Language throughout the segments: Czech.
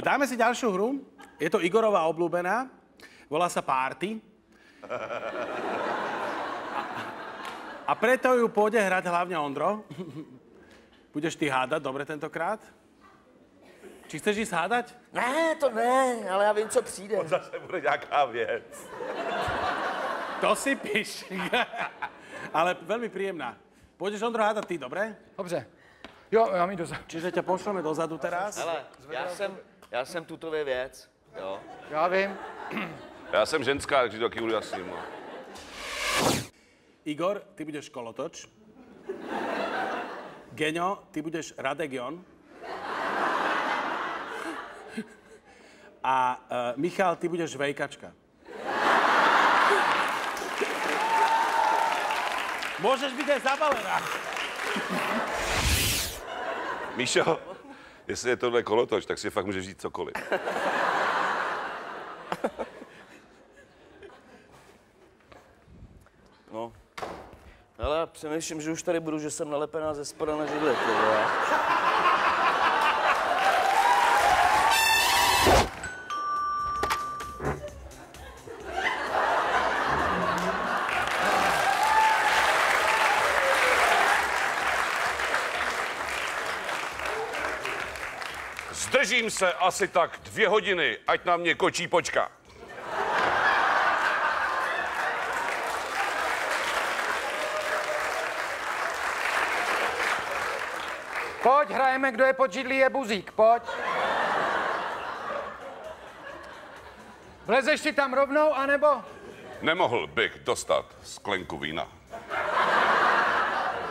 Dáme si ďalšiu hru. Je to Igorová obľúbená. Volá sa Party. A preto ju pôjde hrať hlavne Ondro. Budeš ty hádať, dobre tentokrát? Či chceš ísť hádať? Ne, to ne, ale já vím, co přijde. Zase bude nějaká věc. To si píš. Ale veľmi príjemná. Pôjdeš Ondro hádať ty, dobre? Dobře. Jo, já mi dozadu. Čiže ťa pošleme dozadu teraz. Hele, já jsem, já jsem tutově věc, jo. Já vím. Já jsem ženská, takže to taky ujasním. no. Igor, ty budeš kolotoč. Geňo, ty budeš Radegion. A uh, Michal, ty budeš Vejkačka. Môžeš byť aj zabalená. Míšo, jestli je tohle kolotoč, tak si fakt můžeš říct cokoliv. No. Ale já přemýšlím, že už tady budu, že jsem nalepená ze spoda na židli, Zdržím se asi tak dvě hodiny, ať na mě kočí počka. Pojď, hrajeme, kdo je pod židlí, je buzík, pojď. Vlezeš si tam rovnou, anebo? Nemohl bych dostat sklenku vína.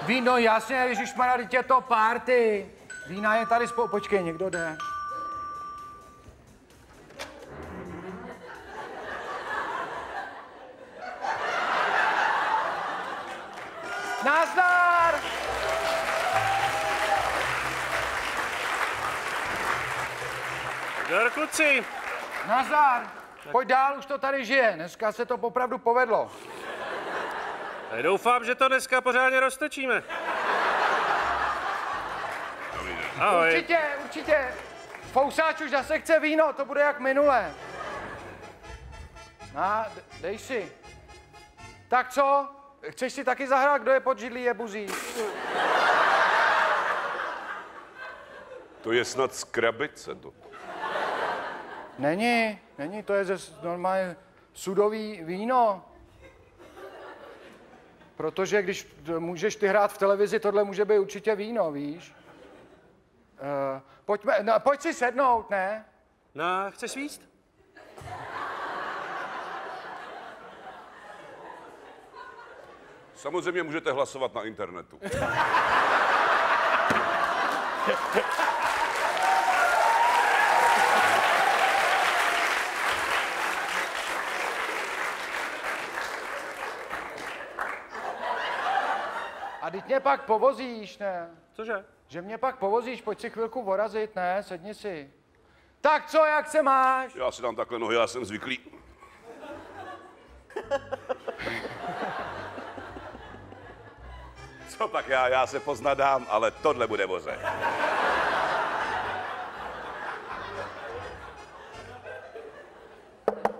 Víno, jasně, Ježíš je to party. Vína je tady spolu, počkej, někdo jde. Nazdar! Dar, kluci, Nazdar! Pojď dál, už to tady žije. Dneska se to opravdu povedlo. doufám, že to dneska pořádně roztočíme. Ahoj. Určitě, určitě. Fousáč už zase chce víno, to bude jak minule. Na, d- dej si. Tak co? Chceš si taky zahrát, kdo je pod židlí, je buzí? To je snad z krabice to. Není, není, to je ze normálně sudový víno. Protože když můžeš ty hrát v televizi, tohle může být určitě víno, víš? Uh, pojďme, no, pojď si sednout, ne? No, chceš svíst? Samozřejmě můžete hlasovat na internetu. A teď mě pak povozíš, ne? Cože? Že mě pak povozíš, pojď si chvilku vorazit, ne? Sedni si. Tak co, jak se máš? Já si dám takhle nohy, já jsem zvyklý. Co pak já, já se poznadám, ale tohle bude voze.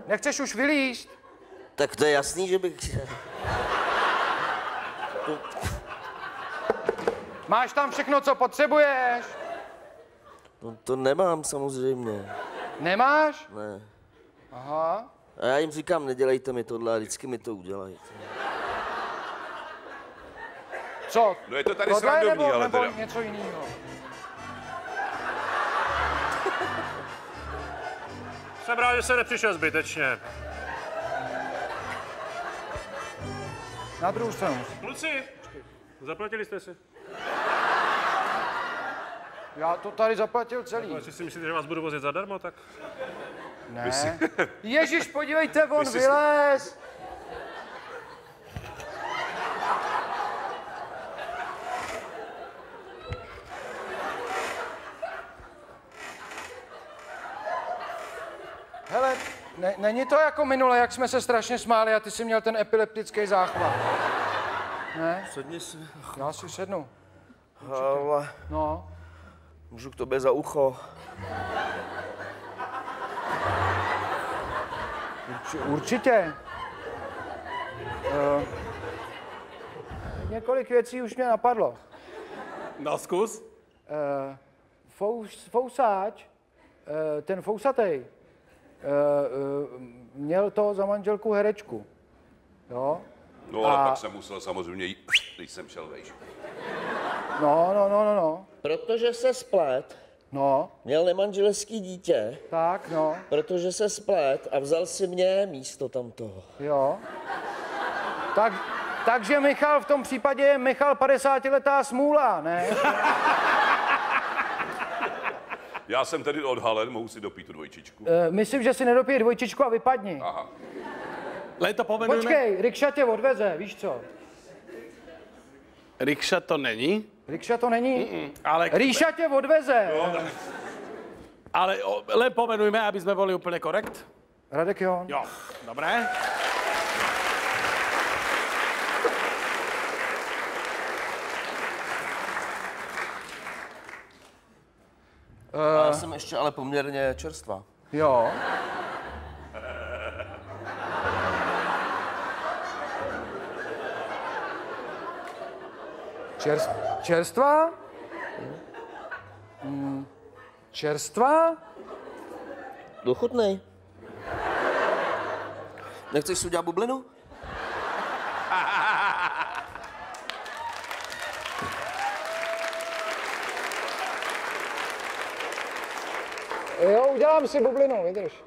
Nechceš už vylíst? Tak to je jasný, že bych... Máš tam všechno, co potřebuješ? No, to nemám samozřejmě. Nemáš? Ne. Aha. A já jim říkám, nedělejte mi tohle, a vždycky mi to udělají. Co? No je to tady Tohle srandovní, nebo, ale nebo teda. něco jiného? Jsem rád, že se nepřišel zbytečně. Na druhou stranu. Kluci, zaplatili jste si? Já to tady zaplatil celý. Jestli si myslíte, že vás budu vozit zadarmo, tak... Ne. Ježíš, podívejte, on si- vylez. Hele, ne, není to jako minule, jak jsme se strašně smáli a ty jsi měl ten epileptický záchvat. Ne? Sedni si. Já si sednu. Ale... No. Můžu k tobě za ucho. Urči, určitě. Uh, několik věcí už mě napadlo. Na zkus? Uh, fous, fousáč, uh, ten fousatej, uh, uh, měl to za manželku herečku. Jo? No, ale A- pak jsem musel samozřejmě jít, když jsem šel vejš. No, no, no, no, no. Protože se splet, No, měl nemanželský dítě, tak, no, protože se splet a vzal si mě místo tam toho. jo. Tak, takže Michal v tom případě je Michal 50-letá smůla, ne? Já jsem tedy odhalen, mohu si dopít tu dvojčičku. Uh, myslím, že si nedopije dvojčičku a vypadni. Aha. Len to pomenujeme. Počkej, Rikša tě odveze, víš co? Rikša to není, Rikša to není? ale, Ríša tě odveze. ale o, len pomenujme, aby sme boli úplne korekt. Radek jo. Jo, dobré. Já jsem ještě ale poměrně čerstvá. Jo. Čerst, čerstvá? Mm, Čerstvá? Dochutnej. Nechceš si udělat bublinu? Jo, udělám si bublinu, vydrž.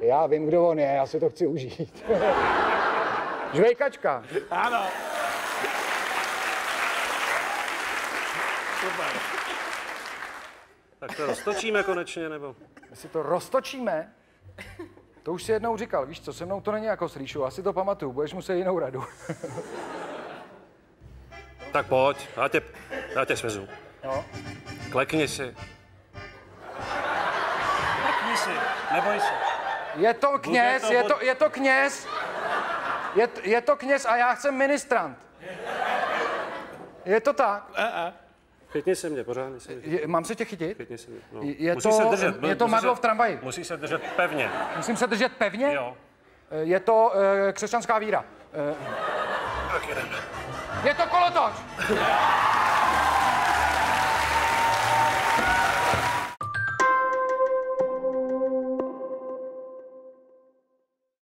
Já vím, kdo on je, já si to chci užít. Žvejkačka. Áno. Super. Tak to roztočíme konečně, nebo? My si to roztočíme. To už si jednou říkal, víš co, se mnou to není jako s Ríšou, asi to pamatuju, budeš muset jinou radu. Tak pojď, já tě, já tě svezu. No. Klekni si. Klekni si, neboj se. Je to kněz, to je to, je to kněz. Je, je to kněz a já jsem ministrant. Je to tak. Chytni se mě, pořádně se mě. Je, mám se tě chytit? Chytni se mě. No. Je Musí to- se držet. je to madlo se- v tramvaji. Musí se držet pevně. Musím se držet pevně? Jo. Je to e, křesťanská víra. E, je to kolotoč.